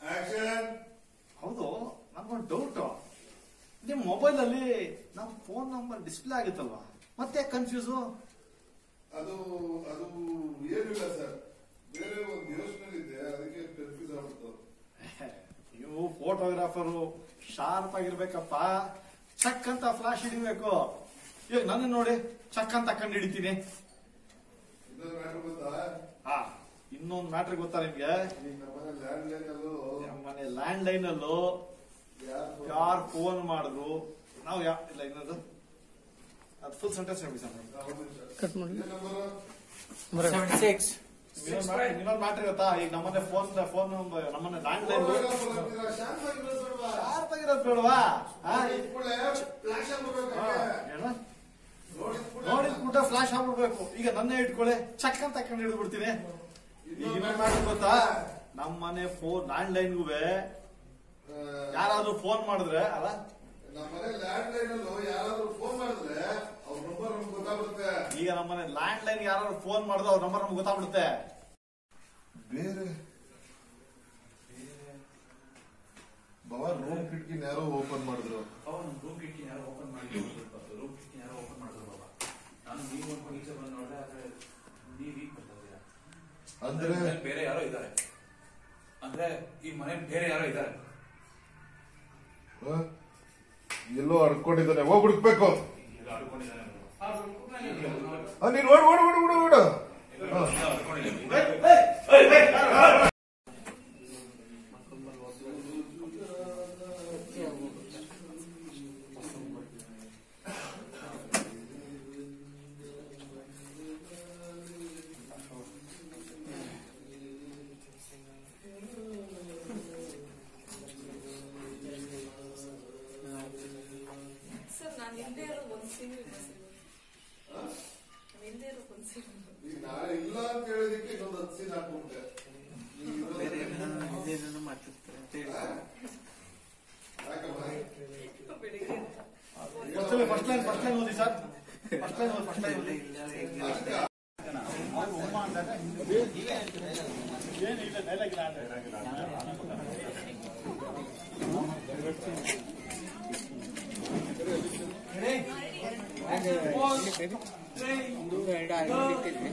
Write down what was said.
Action ಹೌದು ನನ್ಗೊಂದು doubt ನಿಮ್ ಮೊಬೈಲ್ ಅಲ್ಲಿ ನಮ್ ಫೋನ್ ನಂಬರ್ ಡಿಸ್ಪ್ಲೇ ಆಗುತ್ತಲ್ವಾ? ಮತ್ತೆ ಕನ್ಫ್ಯೂಸು ಅದು ಅದು ಏನಿಲ್ಲ ಸರ್. ಬೇರೆ ಒಂದು ಯೋಚನೆಲಿದೆ ಅದಕ್ಕೆ ಕನ್ಫ್ಯೂಸ್ ಆಗ್ಬಿಡ್ತು. ನೀವು ಫೋಟೋಗ್ರಾಫರು ಶಾರ್ಪ್ ಆಗಿರ್ಬೇಕಪ್ಪ. ಚಕ್ ಅಂತ ಫ್ಲಾಶ್ ಹಿಡಿಬೇಕು. ಇವಾಗ ನನ್ನ ನೋಡಿ ಚಕ್ ಅಂತ ಕಂಡು ಹಿಡಿತೀನಿ. ಇನ್ನೊಂದು ಮ್ಯಾಟರ್ ಗೊತ್ತಾ? ಇನ್ನೊಂದು ಮ್ಯಾಟ್ರ್ ಗೊತ್ತಾ ನಿಮ್ಗೆ? ಮನೆ ಲ್ಯಾಂಡ್ ಲೈನ್ ಅಲ್ಲೂ ಯಾರು ಫೋನ್ ಮಾಡಿದ್ರು ನಾವು ಯಾ ಇಲ್ಲ ಇನ್ನೊಂದು. ಅದು ಫುಲ್ ಸೆಂಟೆನ್ಸ್ ಹೇಳಿ ಸರ್ ಕಟ್ ಮಾಡಿ. ಸಿಕ್ಸ್ ಇನ್ನೊಂದು ಮ್ಯಾಟ್ರ್ ಗೊತ್ತಾ? ಈಗ ನಮ್ಮನೆ ಫೋನ್ ಫೋನ್ ನಮ್ಮನೆ ಲ್ಯಾಂಡ್ ಲೈನ್ ಶಾಂತ ಆಗಿರೋದು ಬೇಡವಾ? ಶಾರ್ಪ್ ಆಗಿರೋದು ಬೇಡವಾ ಹಾ? ನೋಡಿದ ಕೂಡ ಫ್ಲಾಶ್ ಆಗ್ಬಿಡ್ಬೇಕು? ನೋಡಿದ ಈಗ ನನ್ನೇ ಇಟ್ಕೊಳ್ಳಿ. ಚಕ್ ಅಂತ ಕಂಡು ಹಿಡಿದು ಬಿಡ್ತೀನಿ ಈಗ ಇನ್ನೊಂದು ಮ್ಯಾಟ್ರ್ ಗೊತ್ತಾ? ನಮ್ಮ ಮನೆ ಫೋನ್ ಲ್ಯಾಂಡ್ ಲೈನ್ಗೂ ಯಾರಾದ್ರೂ ಫೋನ್ ಮಾಡಿದ್ರೆ ಅಲ್ಲ? ನಮ್ಮ ಮನೆ ಲ್ಯಾಂಡ್ ಲೈನ್ ಅಲ್ಲೂ ಯಾರಾದ್ರೂ ಫೋನ್ ಮಾಡಿದ್ರೆ ಅವ್ರ ನಂಬರ್ ನಮ್ಗೆ ಗೊತ್ತಾಗ್ಬಿಡುತ್ತೆ. ಈಗ ನಮ್ಮ ಮನೆ ಲ್ಯಾಂಡ್ ಲೈನ್ ಯಾರಾದ್ರು ಫೋನ್ ಮಾಡಿದ್ರೆ ಅವ್ರ ನಂಬರ್ ನಮ್ಗೆ ಗೊತ್ತಾಗ್ಬಿಡುತ್ತೆ. ಬೇರೆ. ಬಾಬಾ ರೂಮ್ ಕಿಟಕಿನ ಯಾರೋ ಓಪನ್ ಮಾಡಿದ್ರು. ಅವನು ರೂಮ್ ಕಿಟಕಿನ ಯಾರೋ ಓಪನ್ ಮಾಡಿ ರೂಮ್ ಕಿಟಕಿ ಯಾರೋ ಓಪನ್ ಮಾಡಿದ್ರು ಬಾಬಾ ನಾನು ನೀವು ಅನ್ಕೊಂಡು ಈಚೆ ಬಂದು ನೋಡಿದೆ ಆದ್ರೆ ನೀವು ಈಗ ಬರ್ತಾ ಇದ್ದೀರಾ ಅಂದ್ರೆ ಬೇರೆ ಯಾರೋ ಇದ್ದಾರೆ ಅಂದ್ರೆ ಈ ಮನೆ ಬೇರೆ ಯಾರೋ ಇದ್ದಾರೆ? ಎಲ್ಲೋ ಅಡ್ಕೊಂಡಿದ್ದಾನೆ ಹೋಗ್ ಹುಡುಕ್ಬೇಕು ನೀನ್ ಓಡ್ ಓಡ್ ಓಡ್ ಓಡ್ ಓಡ್ ಈಗ ನಾಳೆ ಇಲ್ಲ ಅಂತ ಹೇಳಿದಕ್ಕೆ ಇನ್ನೊಂದು ಹತ್ತು ಸೀನ್? ಬೆಳಿಗ್ಗೆ ಫಸ್ಟ್ ಲೈನ್ ಫಸ್ಟ್ ಲೈನ್ ಓದಿ sir first line first line ಓದಿ ಏನಿಲ್ಲ ಡೈಲಾಗ್ ಇಲ್ಲ ಅಂದ್ರೆ. ಒಂದು ಎರಡು ಆರು ಇಟ್ಟಿದ್ವಿ